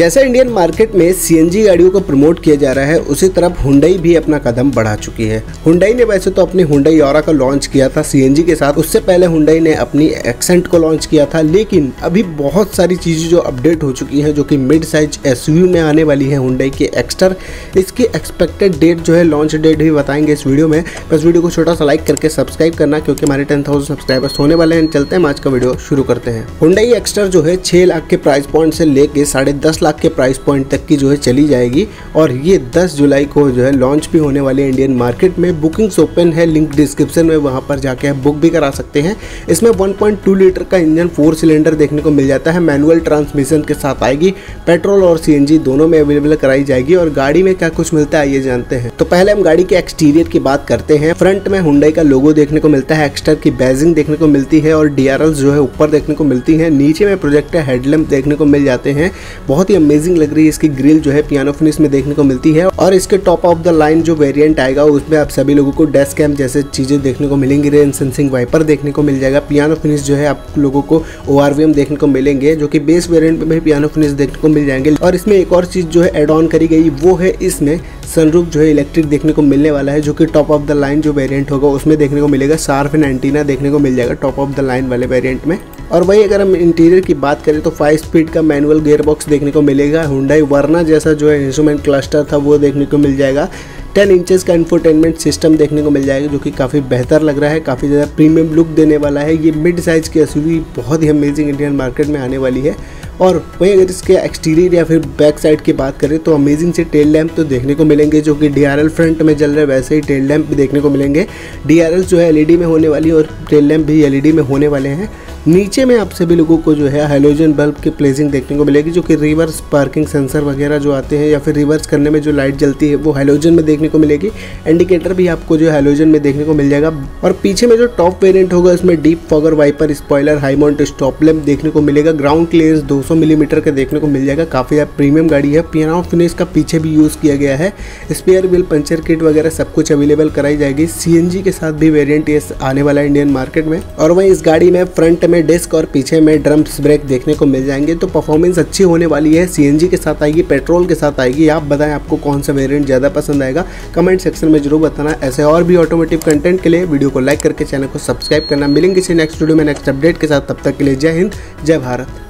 जैसा Indian market में CNG गाड़ियों को प्रमोट किया जा रहा है, उसी तरफ़ हुंडई भी अपना कदम बढ़ा चुकी है। हुंडई ने वैसे तो अपनी हुंडई और को लॉन्च किया था सीएनजी के साथ। उससे पहले हुंडई ने अपनी एक्सेंट को लॉन्च किया था, लेकिन अभी बहुत सारी चीज़ें जो अपडेट हो चुकी हैं, जो कि मिड साइज़ एस में आने वाली है हुंडई के एक्स्टर इसकी एक्सपेक्टेड डेट जो है लॉन्च डेट भी बताएँगे इस वीडियो में। बस वीडियो को छोटा सा लाइक करके सब्सक्राइब करना, क्योंकि हमारे टेन सब्सक्राइबर्स होने वाले हैं। चलते हैं आज का वीडियो शुरू करते हैं। हुंडई एक्स्टर जो है, छह लाख के प्राइस पॉइंट से लेके साढ़े दस लाख के प्राइस पॉइंट तक की जो है चली जाएगी। और ये 10 जुलाई को जो है लॉन्च भी होने वाली इंडियन मार्केट में। बुकिंग्स ओपन है लिंक डिस्क्रिप्शन में वहाँ पर जाके आप बुक भी करा सकते हैं। इसमें 1.2 लीटर का इंजन फोर सिलेंडर देखने को मिल जाता है। मैनुअल ट्रांसमिशन के साथ आएगी। पेट्रोल और सी दोनों में अवेलेबल कराई जाएगी। और गाड़ी में क्या कुछ मिलता है, ये जानते हैं। तो पहले हम गाड़ी के एक्सटीरियर की बात करते हैं। फ्रंट में हुंडई का लोगो देखने को मिलता है। एक्स्टर की बैजिंग देखने को मिलती है। और डी जो है ऊपर देखने को मिलती है। नीचे में प्रोजेक्टर हेडलैम्प देखने को मिल जाते हैं। बहुत ही अमेजिंग लग रही है इसकी ग्रिल जो है पियानो फिनिश में देखने को मिलती है और इसके टॉप ऑफ़ द लाइन जो वेरियंट आएगा, उसमें आप सभी लोगों को डेस्क कैम जैसे चीज़ें देखने को मिलेंगी रेन सेंसिंग वाइपर देखने को मिल जाएगा पियानो फिनिश जो है आप लोगों को ओआरवीएम देखने को मिलेंगे, जो की बेस वेरियंट में भी पियानो फिनिश देखने को मिल जाएँगे। और इसमें एक और चीज़ जो है एड ऑन करी गई, वो है इसमें सनरूफ जो है इलेक्ट्रिक देखने को मिलने वाला है, जो कि टॉप ऑफ़ द लाइन जो वेरिएंट होगा, उसमें देखने को मिलेगा। सार्फ एंड एंटीना देखने को मिल जाएगा टॉप ऑफ़ द लाइन वाले वेरिएंट में। और वही अगर हम इंटीरियर की बात करें तो फाइव स्पीड का मैनुअल गेयर बॉक्स देखने को मिलेगा। हुंडई वर्ना जैसा जो है इंस्ट्रूमेंट क्लस्टर था, वो देखने को मिल जाएगा। टेन इंचेस का इन्फोटेनमेंट सिस्टम देखने को मिल जाएगा, जो कि काफ़ी बेहतर लग रहा है, काफ़ी ज़्यादा प्रीमियम लुक देने वाला है। ये मिड साइज़ की एस बहुत ही अमेजिंग इंडियन मार्केट में आने वाली है। और वहीं अगर इसके एक्सटीरियर या फिर बैक साइड की बात करें तो अमेजिंग से टेल लैंप तो देखने को मिलेंगे, जो कि डीआरएल फ्रंट में जल रहे वैसे ही टेल लैंप भी देखने को मिलेंगे। डीआरएल जो है एलईडी में होने वाली और टेल लैंप भी एलईडी में होने वाले हैं। नीचे में आप सभी लोगों को जो है हेलोजन बल्ब की प्लेसिंग देखने को मिलेगी, जो कि रिवर्स पार्किंग सेंसर वगैरह जो आते हैं या फिर रिवर्स करने में जो लाइट जलती है, वो हेलोजन में देखने को मिलेगी। इंडिकेटर भी आपको जो हेलोजन में देखने को मिल जाएगा। और पीछे में जो टॉप वेरियंट होगा, उसमें defogger wiper spoiler high mount stop देखने को मिलेगा। ग्राउंड क्लियरेंस 200 मिलीमीटर का देखने को मिल जाएगा। काफ़ी प्रीमियम गाड़ी है। पियानो फिनिश का पीछे भी यूज़ किया गया है। स्पेयर व्हील पंचर किट वगैरह सब कुछ अवेलेबल कराई जाएगी। सीएनजी के साथ भी वेरियंट ये आने वाला है इंडियन मार्केट में। और वहीं इस गाड़ी में फ्रंट में डिस्क और पीछे में ड्रम्स ब्रेक देखने को मिल जाएँगे। तो परफॉर्मेंस अच्छी होने वाली है। सीएनजी के साथ आएगी, पेट्रोल के साथ आएगी। आप बताएँ आपको कौन सा वेरियंट ज़्यादा पसंद आएगा। कमेंट सेक्शन में ज़रूर बताना। ऐसे और भी ऑटोमेटिव कंटेंट के लिए वीडियो को लाइक करके चैनल को सब्सक्राइब करना। मिलेंगे किसी नेक्स्ट वीडियो में नेक्स्ट अपडेट के साथ। तब तक के लिए जय हिंद, जय भारत।